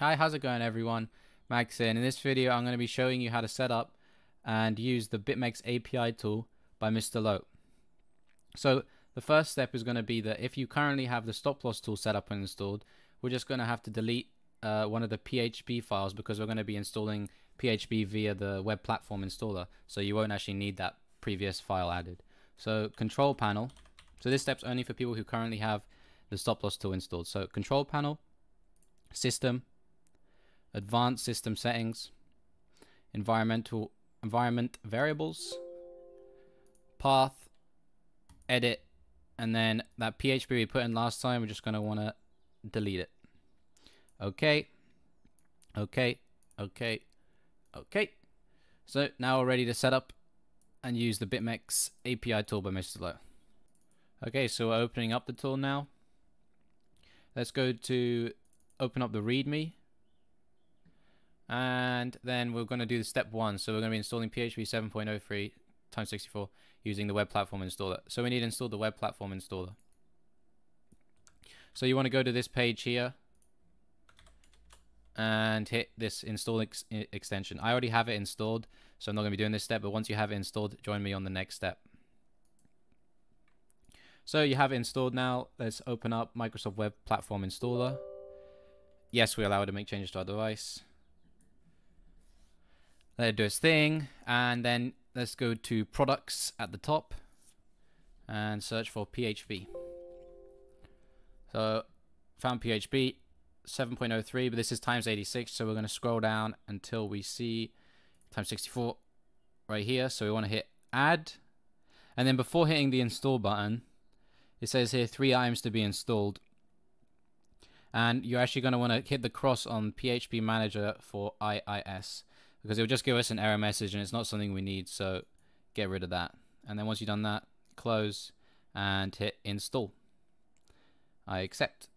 Hi, how's it going everyone? Max here. In this video, I'm going to be showing you how to set up and use the BitMEX API tool by Mr. Low. So the first step is going to be that if you currently have the stop loss tool set up and installed, we're just going to have to delete uh, one of the PHP files because we're going to be installing PHP via the web platform installer. So you won't actually need that previous file added. So control panel. So this step's only for people who currently have the stop loss tool installed. So control panel, system, advanced system settings, environmental environment variables, path, edit, and then that PHP we put in last time, we're just going to want to delete it. Okay, okay, okay, okay. So now we're ready to set up and use the BitMEX API tool by Mr. Low. Okay, so we're opening up the tool now. Let's go to open up the README. And then we're going to do the step one. So we're going to be installing PHP 7.03 times 64 using the web platform installer. So we need to install the web platform installer. So you want to go to this page here and hit this install ex extension. I already have it installed, so I'm not going to be doing this step, but once you have it installed, join me on the next step. So you have it installed now. Let's open up Microsoft Web Platform Installer. Yes, we allow it to make changes to our device. Let it do its thing. And then let's go to products at the top and search for PHP. So found PHP 7.03, but this is times 86. So we're going to scroll down until we see times 64 right here. So we want to hit add. And then before hitting the install button, it says here three items to be installed. And you're actually going to want to hit the cross on PHP Manager for IIS because it will just give us an error message and it's not something we need. So get rid of that. And then once you've done that, close and hit install. I accept.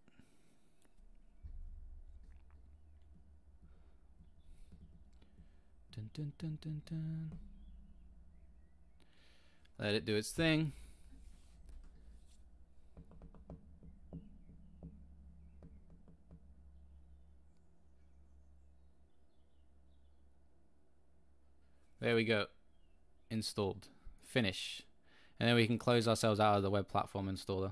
Dun, dun, dun, Let it do its thing. There we go. Installed. Finish. And then we can close ourselves out of the web platform installer.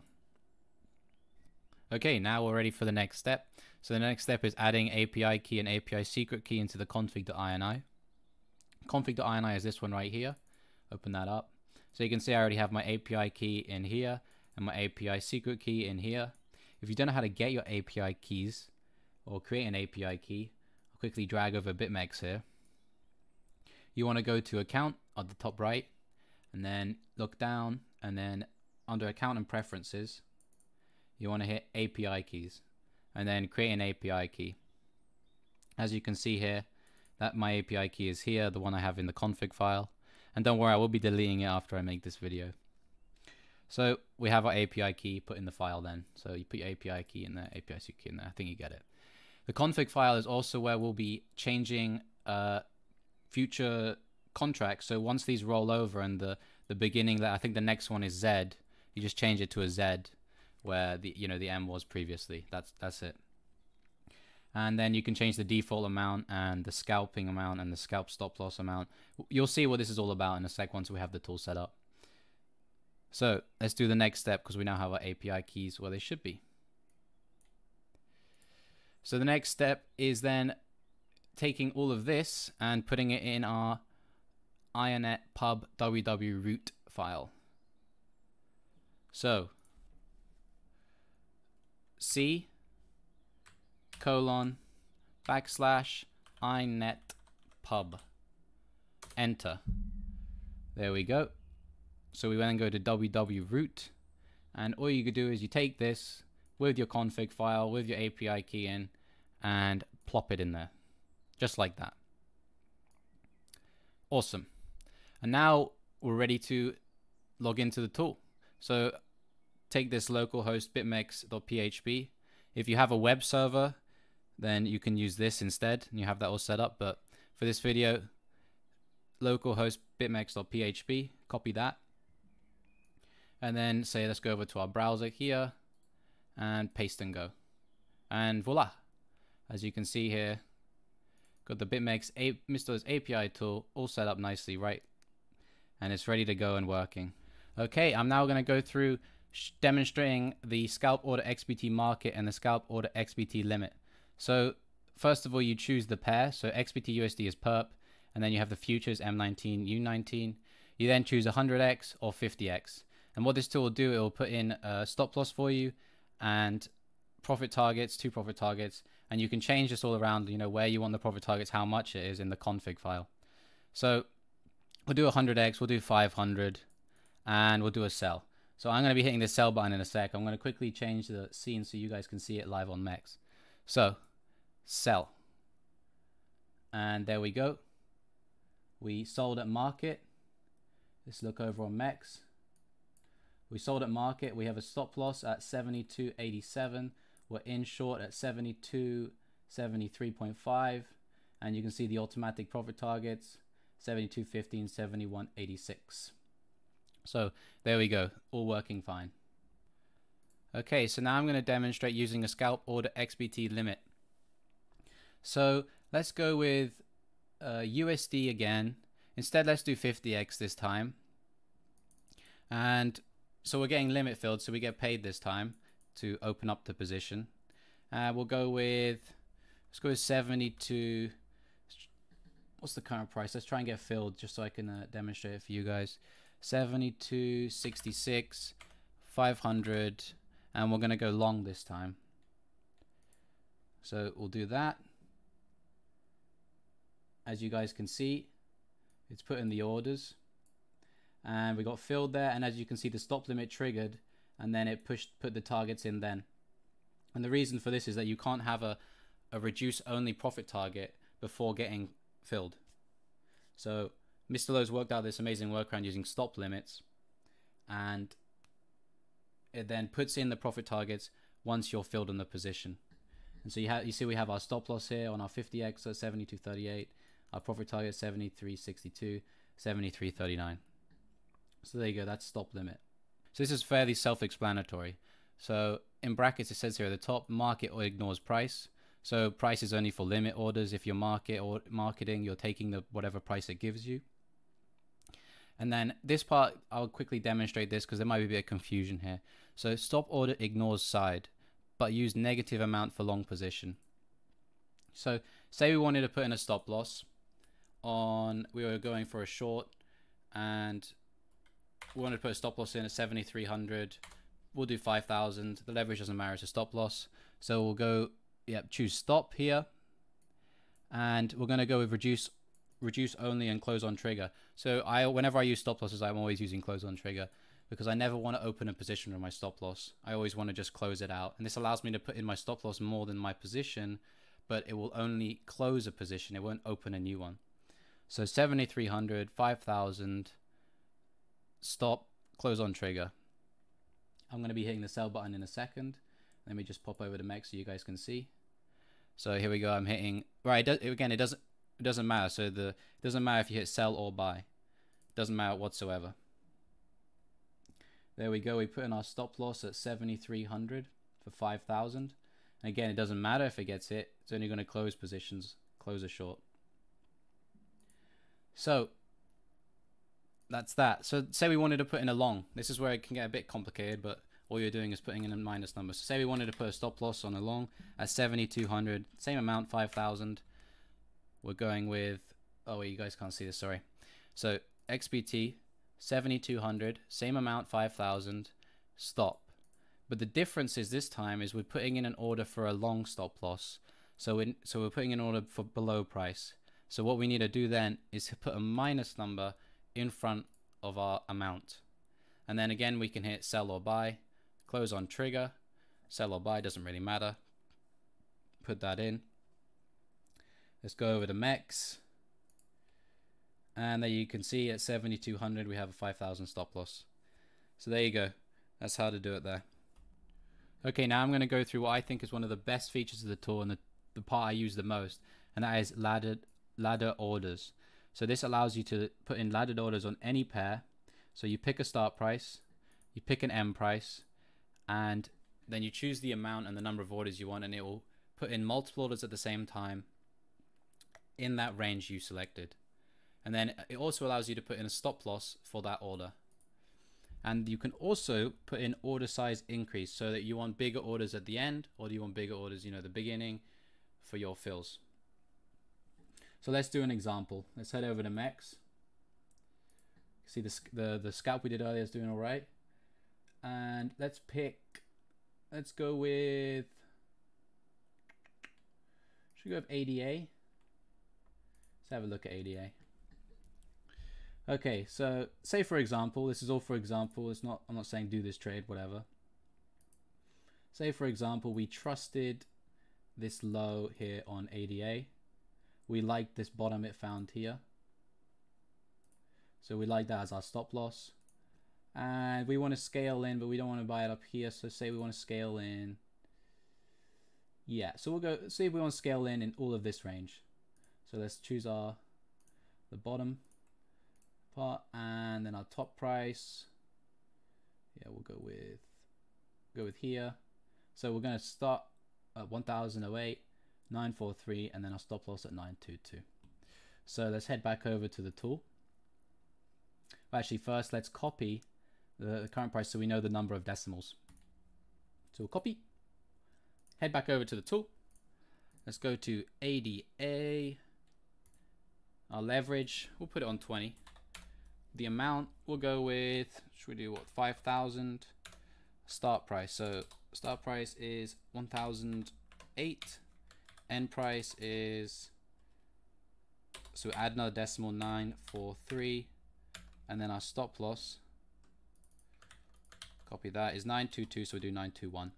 Okay, now we're ready for the next step. So the next step is adding API key and API secret key into the config.ini. Config.ini is this one right here. Open that up. So you can see I already have my API key in here and my API secret key in here. If you don't know how to get your API keys or create an API key, I'll quickly drag over BitMEX here you want to go to account at the top right and then look down and then under account and preferences you want to hit API keys and then create an API key. As you can see here that my API key is here the one I have in the config file. And don't worry I will be deleting it after I make this video. So we have our API key put in the file then. So you put your API key in there API key in there. I think you get it. The config file is also where we'll be changing uh, future contracts. So once these roll over and the the beginning that I think the next one is Z, you just change it to a Z where the you know the M was previously. That's that's it. And then you can change the default amount and the scalping amount and the scalp stop loss amount. You'll see what this is all about in a sec once we have the tool set up. So let's do the next step because we now have our API keys where they should be. So the next step is then taking all of this and putting it in our inet pub www root file. So C colon backslash inet pub. Enter. There we go. So we then go to www root and all you could do is you take this with your config file with your API key in and plop it in there just like that. Awesome. And now we're ready to log into the tool. So take this localhost bitmex.php. If you have a web server, then you can use this instead and you have that all set up. But for this video, localhost bitmex.php, copy that. And then say, let's go over to our browser here and paste and go. And voila, As you can see here, got the BitMEX Mr. API tool all set up nicely, right? And it's ready to go and working. Okay, I'm now going to go through demonstrating the scalp order XBT market and the scalp order XBT limit. So first of all, you choose the pair. So XBT USD is perp, and then you have the futures M19, U19. You then choose 100x or 50x. And what this tool will do, it will put in a stop loss for you and profit targets, two profit targets, and you can change this all around, you know, where you want the profit targets, how much it is in the config file. So we'll do 100x, we'll do 500, and we'll do a sell. So I'm going to be hitting the sell button in a sec. I'm going to quickly change the scene so you guys can see it live on Mex. So sell. And there we go. We sold at market. Let's look over on Mex. We sold at market. We have a stop loss at 72.87. We're in short at 72, 73.5. And you can see the automatic profit targets 72.15, 71.86. So there we go, all working fine. Okay, so now I'm going to demonstrate using a scalp order XBT limit. So let's go with uh, USD again. Instead, let's do 50x this time. And so we're getting limit filled, so we get paid this time to open up the position. Uh, we'll go with, let's go with 72. What's the current price? Let's try and get filled just so I can uh, demonstrate it for you guys. 72, 66, 500, and we're going to go long this time. So we'll do that. As you guys can see, it's put in the orders and we got filled there and as you can see the stop limit triggered and then it pushed put the targets in then and the reason for this is that you can't have a, a reduce only profit target before getting filled so Mr. Lowe's worked out this amazing workaround using stop limits and it then puts in the profit targets once you're filled in the position and so you have you see we have our stop loss here on our 50x at 72.38 our profit target 73.62 73.39 so there you go, that's stop limit. So this is fairly self-explanatory. So in brackets it says here at the top, market or ignores price. So price is only for limit orders. If you're market or marketing, you're taking the whatever price it gives you. And then this part, I'll quickly demonstrate this because there might be a bit of confusion here. So stop order ignores side, but use negative amount for long position. So say we wanted to put in a stop loss on, we were going for a short and we want to put a stop loss in at 7300 we'll do 5000 the leverage doesn't matter it's a stop loss. So we'll go yep choose stop here. And we're going to go with reduce reduce only and close on trigger. So i whenever i use stop losses i'm always using close on trigger because i never want to open a position with my stop loss. I always want to just close it out. And this allows me to put in my stop loss more than my position but it will only close a position. It won't open a new one. So 7300 5000 stop, close on trigger. I'm going to be hitting the sell button in a second. Let me just pop over to Mex so you guys can see. So here we go. I'm hitting right. Again, it doesn't it doesn't matter. So the it doesn't matter if you hit sell or buy. It doesn't matter whatsoever. There we go. We put in our stop loss at 7,300 for 5,000. And again, it doesn't matter if it gets hit. It's only going to close positions, close a short. So that's that. So say we wanted to put in a long. This is where it can get a bit complicated, but all you're doing is putting in a minus number. So say we wanted to put a stop loss on a long at 7,200, same amount, 5,000. We're going with, oh, you guys can't see this, sorry. So XBT, 7,200, same amount, 5,000, stop. But the difference is this time is we're putting in an order for a long stop loss. So, in, so we're putting an order for below price. So what we need to do then is put a minus number in front of our amount. And then again, we can hit sell or buy, close on trigger, sell or buy, doesn't really matter. Put that in. Let's go over to MEX. And there you can see at 7,200, we have a 5,000 stop loss. So there you go. That's how to do it there. Okay, now I'm going to go through what I think is one of the best features of the tool and the, the part I use the most, and that is ladder, ladder orders. So this allows you to put in laddered orders on any pair. So you pick a start price, you pick an end price, and then you choose the amount and the number of orders you want, and it will put in multiple orders at the same time in that range you selected. And then it also allows you to put in a stop loss for that order. And you can also put in order size increase so that you want bigger orders at the end or do you want bigger orders, you know, the beginning for your fills. So let's do an example. Let's head over to Mex. See the, the, the scalp we did earlier is doing all right. And let's pick, let's go with, should we go with ADA? Let's have a look at ADA. Okay, so say for example, this is all for example, it's not, I'm not saying do this trade, whatever. Say for example, we trusted this low here on ADA. We like this bottom it found here. So we like that as our stop loss. And we want to scale in, but we don't want to buy it up here. So say we want to scale in. Yeah, so we'll go, see if we want to scale in in all of this range. So let's choose our, the bottom part and then our top price yeah we'll go with go with here so we're going to start at 1008 943 and then our stop loss at 922 so let's head back over to the tool. Well, actually first let's copy the, the current price so we know the number of decimals. So we'll copy. Head back over to the tool. Let's go to ADA our leverage we'll put it on 20 the amount we'll go with should we do what 5000 start price. So start price is 1008 end price is so add another decimal 943 and then our stop loss copy that is 922 so we do 921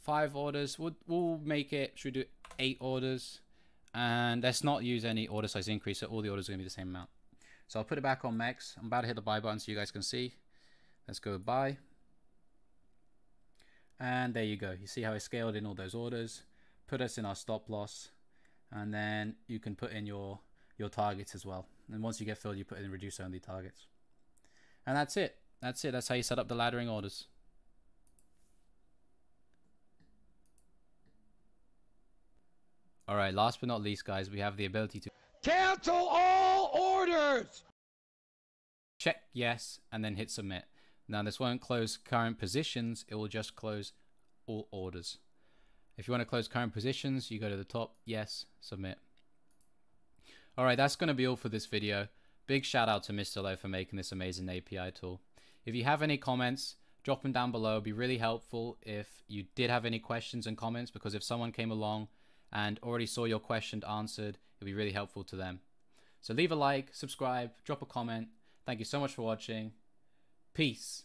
five orders we'll, we'll make it should we do eight orders and let's not use any order size increase so all the orders are going to be the same amount so I'll put it back on Mex. I'm about to hit the buy button so you guys can see. Let's go buy. And there you go. You see how I scaled in all those orders. Put us in our stop loss. And then you can put in your, your targets as well. And once you get filled, you put in reduce only targets. And that's it. That's it. That's how you set up the laddering orders. All right, last but not least, guys, we have the ability to cancel all orders. Check yes, and then hit submit. Now this won't close current positions, it will just close all orders. If you want to close current positions, you go to the top, yes, submit. Alright, that's going to be all for this video. Big shout out to Mr. Low for making this amazing API tool. If you have any comments, drop them down below. It'd be really helpful if you did have any questions and comments because if someone came along and already saw your question answered, it'd be really helpful to them. So leave a like, subscribe, drop a comment. Thank you so much for watching. Peace.